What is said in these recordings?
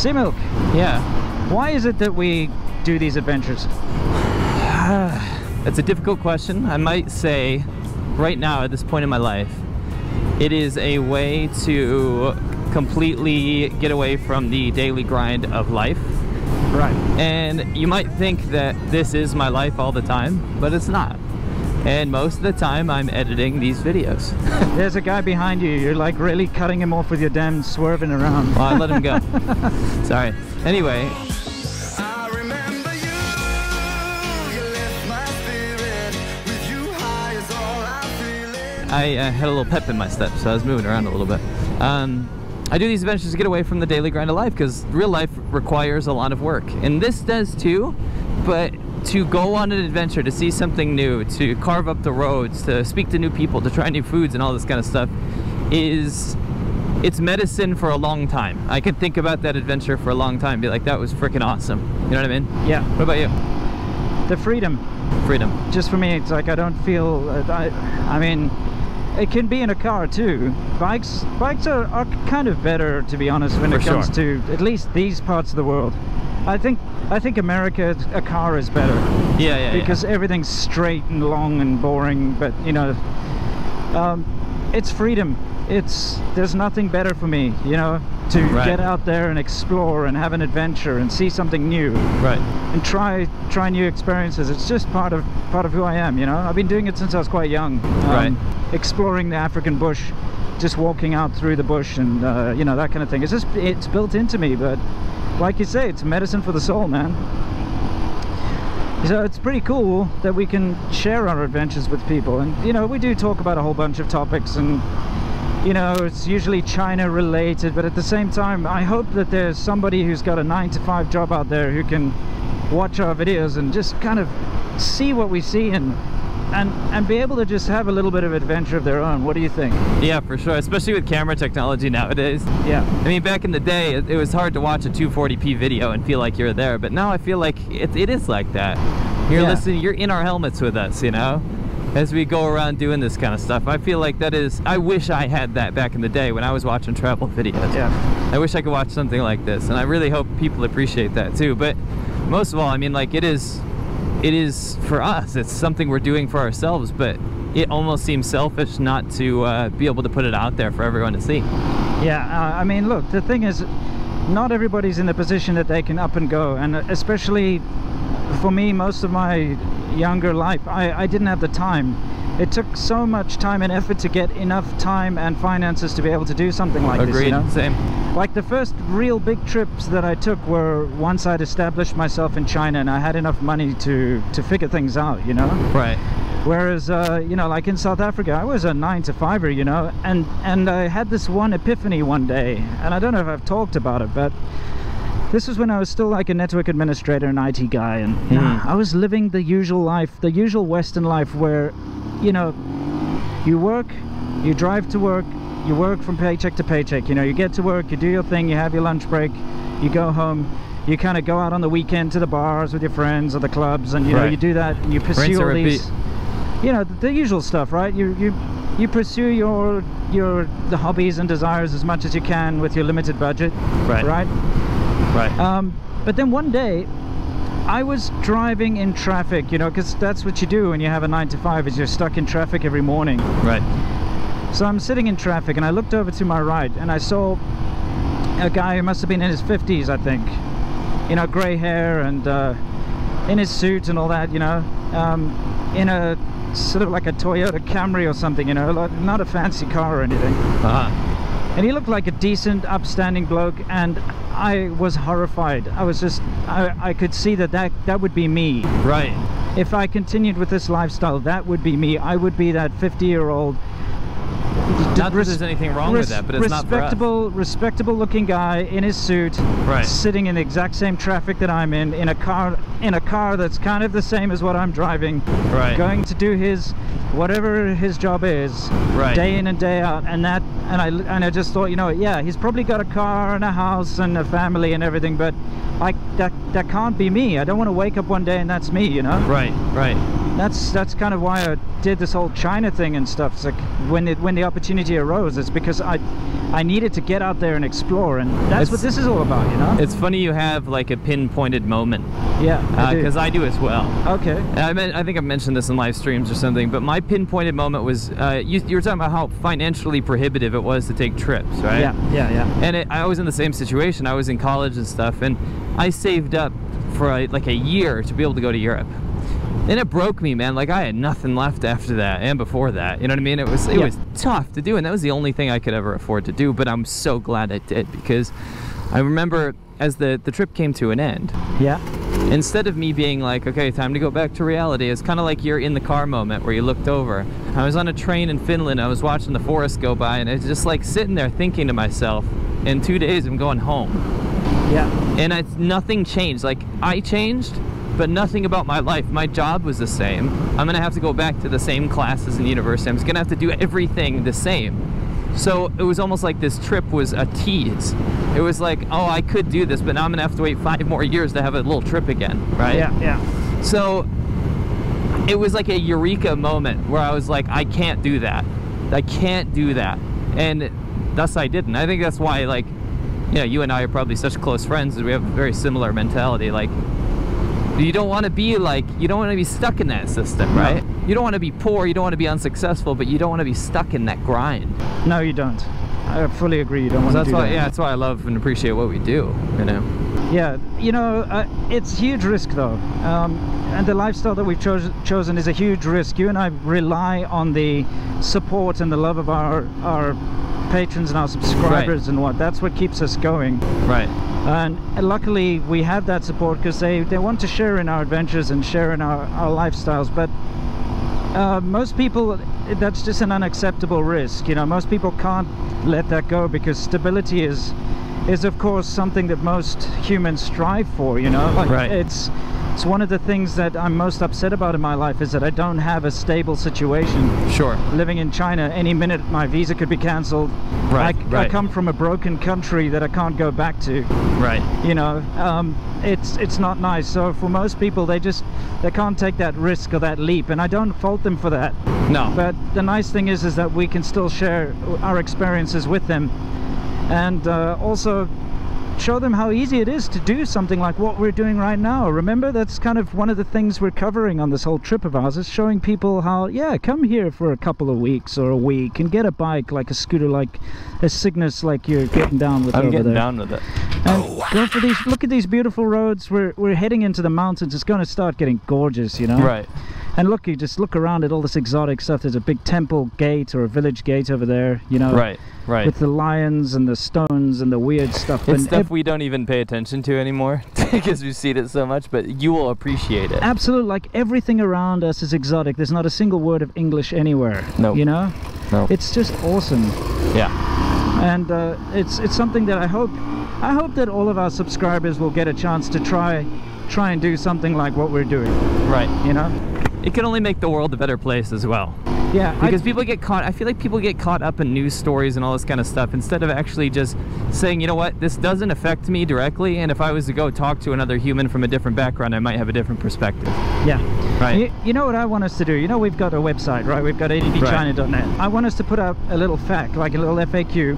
C-Milk, Yeah. why is it that we do these adventures? That's a difficult question. I might say, right now, at this point in my life, it is a way to completely get away from the daily grind of life. Right. And you might think that this is my life all the time, but it's not. And most of the time, I'm editing these videos. There's a guy behind you. You're like really cutting him off with your damn swerving around. Well, I let him go. Sorry. Anyway, I remember you. You lift my spirit. With you high is all I'm feeling. I uh, had a little pep in my step, so I was moving around a little bit. Um, I do these adventures to get away from the daily grind of life because real life requires a lot of work, and this does too. But to go on an adventure, to see something new, to carve up the roads, to speak to new people, to try new foods, and all this kind of stuff, is it's medicine for a long time. I could think about that adventure for a long time, and be like, that was freaking awesome. You know what I mean? Yeah. What about you? The freedom. Freedom. Just for me, it's like I don't feel. Uh, I, I mean, it can be in a car too. Bikes, bikes are, are kind of better, to be honest, when For it comes sure. to at least these parts of the world. I think, I think America, a car is better Yeah, yeah. because everything's straight and long and boring. But you know, um, it's freedom. It's there's nothing better for me, you know, to Right. get out there and explore and have an adventure and see something new right. and try try new experiences. It's just part of part of who I am, you know. I've been doing it since I was quite young. um, Right. Exploring the African bush, just walking out through the bush and uh, you know that kind of thing. It's just it's built into me, but like you say, it's medicine for the soul, man. So it's pretty cool that we can share our adventures with people, and you know we do talk about a whole bunch of topics and you know, it's usually China related, but at the same time, I hope that there's somebody who's got a nine to five job out there who can watch our videos and just kind of see what we see and and and be able to just have a little bit of adventure of their own. What do you think? Yeah, for sure. Especially with camera technology nowadays. Yeah. I mean, back in the day, it, it was hard to watch a 240p video and feel like you're there, but now I feel like it, it is like that. You're Yeah. listening, you're in our helmets with us, you know? As we go around doing this kind of stuff. I feel like that is, I wish I had that back in the day when I was watching travel videos. Yeah. I wish I could watch something like this, and I really hope people appreciate that too. But most of all, I mean, like, it is, it is for us. It's something we're doing for ourselves, but it almost seems selfish not to uh, be able to put it out there for everyone to see. Yeah, uh, I mean, look, the thing is, not everybody's in the position that they can up and go, and especially for me, most of my younger life, I, I didn't have the time. It took so much time and effort to get enough time and finances to be able to do something like this. Agreed. You know? Same. Like the first real big trips that I took were once I'd established myself in China and I had enough money to to figure things out, you know. Right. Whereas, uh, you know, like in South Africa, I was a nine to fiver, you know, and and I had this one epiphany one day, and I don't know if I've talked about it, but this was when I was still like a network administrator and IT guy, and Mhm. I was living the usual life, the usual Western life, where, you know, you work, you drive to work, you work from paycheck to paycheck. You know, you get to work, you do your thing, you have your lunch break, you go home. You kind of go out on the weekend to the bars with your friends or the clubs, and you know you do that, and you pursue Rinse all these you know the, the usual stuff right you you you pursue your your the hobbies and desires as much as you can with your limited budget Right. right Right. um but then one day i was driving in traffic you know because that's what you do when you have a nine to five is you're stuck in traffic every morning right. So i'm sitting in traffic and i looked over to my right and i saw a guy who must have been in his 50s i think. You know gray hair and uh, in his suit and all that you know um, in a sort of like a toyota camry or something you know like, not a fancy car or anything. Uh-huh. and he looked like a decent upstanding bloke and i was horrified. I was just i, I could see that, that that would be me. Right. if i continued with this lifestyle that would be me. I would be that 50 year old Mm-hmm. Not that there's anything wrong with that, but it's not respectable respectable looking guy in his suit Right. sitting in the exact same traffic that i'm in in a car in a car that's kind of the same as what i'm driving Right. going to do his whatever his job is Right. day in and day out and that and i and i just thought you know yeah he's probably got a car and a house and a family and everything but like that that can't be me i don't want to wake up one day and that's me you know Right. Right. that's that's kind of why I did this whole China thing and stuff. It's like when it when the opportunity arose, it's because I I needed to get out there and explore, and that's what this is all about, you know. It's funny you have like a pinpointed moment yeah, I do. because I, do as well. okay. I, mean, I think I've mentioned this in live streams or something, but my pinpointed moment was uh, you, you were talking about how financially prohibitive it was to take trips, right? Yeah, yeah, yeah. And it, I was in the same situation. I was in college and stuff, and I saved up for a, like a year to be able to go to Europe. And it broke me, man. Like I had nothing left after that and before that. You know what I mean? It was it Yeah. was tough to do, and that was the only thing I could ever afford to do. But I'm so glad I did because I remember as the the trip came to an end, Yeah. instead of me being like, okay, time to go back to reality, it's kind of like you're in the car moment where you looked over. I was on a train in Finland, I was watching the forest go by, and it's just like sitting there thinking to myself, in two days I'm going home. Yeah. And it's nothing changed. Like, I changed, but nothing about my life. My job was the same. I'm gonna have to go back to the same classes in university. I'm just gonna have to do everything the same. So it was almost like this trip was a tease. It was like, oh, I could do this, but now I'm gonna have to wait five more years to have a little trip again, right? Yeah, yeah. So it was like a eureka moment where I was like, I can't do that. I can't do that. And thus I didn't. I think that's why, like, you know, you and I are probably such close friends we have a very similar mentality. Like, you don't want to be like, you don't want to be stuck in that system, No. right? You don't want to be poor, you don't want to be unsuccessful, but you don't want to be stuck in that grind. No, you don't. I fully agree. You don't want So to that's do why, that. yeah, that's why I love and appreciate what we do, you know? Yeah, you know, uh, it's huge risk though, um, and the lifestyle that we've cho- chosen is a huge risk. You and I rely on the support and the love of our our patrons and our subscribers and what. That's what keeps us going. Right. And luckily, we have that support because they they want to share in our adventures and share in our our lifestyles. But uh, most people, that's just an unacceptable risk. You know, most people can't let that go because stability is, is of course something that most humans strive for. You know, like Right. it's, it's one of the things that I'm most upset about in my life is that I don't have a stable situation. Sure. Living in China, any minute my visa could be cancelled. Right, I, I come from a broken country that I can't go back to. Right. you know um, it's it's not nice. So for most people they just they can't take that risk or that leap and i don't fault them for that. No. but the nice thing is is that we can still share our experiences with them. And uh, also show them how easy it is to do something like what we're doing right now. Remember that's kind of one of the things we're covering on this whole trip of ours is showing people how yeah come here for a couple of weeks or a week and get a bike like a scooter like a cygnus like you're getting down with I'm over getting there. down with it. and go for these look at these beautiful roads. We're we're heading into the mountains. It's going to start getting gorgeous you know? Right. And look you just look around at all this exotic stuff there's a big temple gate or a village gate over there you know Right. Right. with the lions and the stones and the weird stuff It's And stuff we don't even pay attention to anymore because we've seen it so much, but you will appreciate it. absolutely like everything around us is exotic there's not a single word of english anywhere Nope. you know No. it's just awesome Yeah. and uh, it's it's something that I hope I hope that all of our subscribers will get a chance to try try and do something like what we're doing Right. you know It can only make the world a better place as well. yeah I- Because people get caught, I feel like people get caught up in news stories and all this kind of stuff instead of actually just saying, you know what, this doesn't affect me directly. And if I was to go talk to another human from a different background, I might have a different perspective. Yeah. Right. You, you know what I want us to do? You know we've got a website, right? We've got advchina.net. I want us to put up a little fact, like a little FAQ,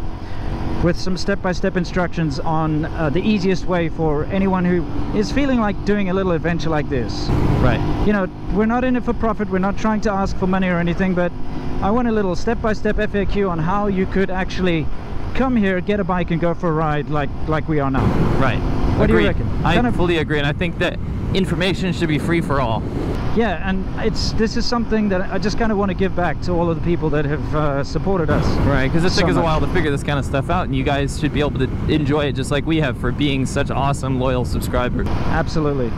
with some step-by-step instructions on uh, the easiest way for anyone who is feeling like doing a little adventure like this. Right. You know, we're not in it for profit. We're not trying to ask for money or anything, but I want a little step-by-step FAQ on how you could actually come here, get a bike, and go for a ride like like we are now. Right. What do you reckon? I Kind of- fully agree. And I think that information should be free for all. Yeah, and it's this is something that I just kind of want to give back to all of the people that have uh, supported us. Right, because it So took us a while to figure this kind of stuff out, and you guys should be able to enjoy it just like we have for being such awesome, loyal subscribers. Absolutely.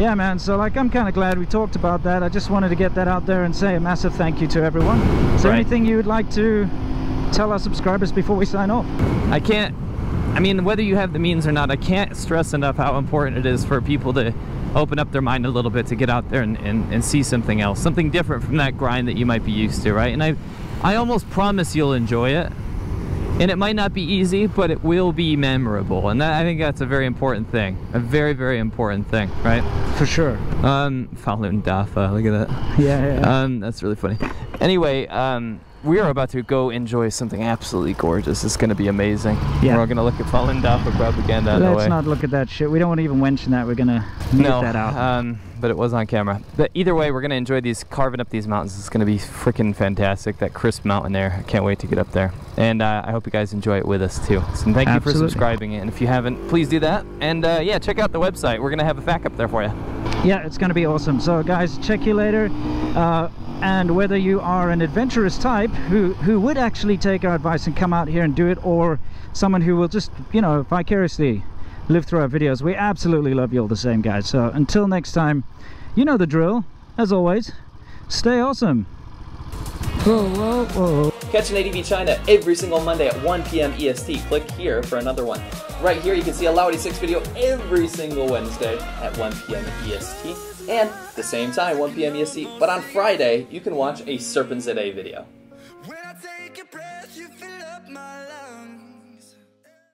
Yeah, man. So, like, I'm kind of glad we talked about that. I just wanted to get that out there and say a massive thank you to everyone. Is there Right. anything you would like to tell our subscribers before we sign off? I can't, I mean, whether you have the means or not, I can't stress enough how important it is for people to open up their mind a little bit to get out there and, and, and see something else, something different from that grind that you might be used to, right? And I, I almost promise you'll enjoy it. And it might not be easy, but it will be memorable. And that, I think that's a very important thing. A very, very important thing, right? For sure. Um, Falun Dafa, look at that. Yeah, yeah, yeah. Um, that's really funny. Anyway, um, we are about to go enjoy something absolutely gorgeous. It's going to be amazing. Yeah. We're going to look at Falun Dafa propaganda on the Let's way. not look at that shit. We don't want to even mention that. We're gonna mute no, that out. Um, but it was on camera. But either way, we're going to enjoy these carving up these mountains. It's going to be freaking fantastic. That crisp mountain there. I can't wait to get up there. And uh, I hope you guys enjoy it with us too. So thank you for subscribing. And if you haven't, please do that. And uh, yeah, check out the website. We're going to have a fact up there for you. yeah, it's gonna be awesome. So, guys, check you later. Uh, and whether you are an adventurous type who who would actually take our advice and come out here and do it, or someone who will just you know vicariously live through our videos, we absolutely love you all the same, guys. So until next time, you know the drill. As always, stay awesome. Whoa, whoa, whoa. Catch an ADV China every single Monday at 1 p.m. EST. Click here for another one. Right here, you can see a Laowhy86 video every single Wednesday at 1 p.m. EST. And the same time, 1 p.m. EST. But on Friday, you can watch a Serpent ZA video.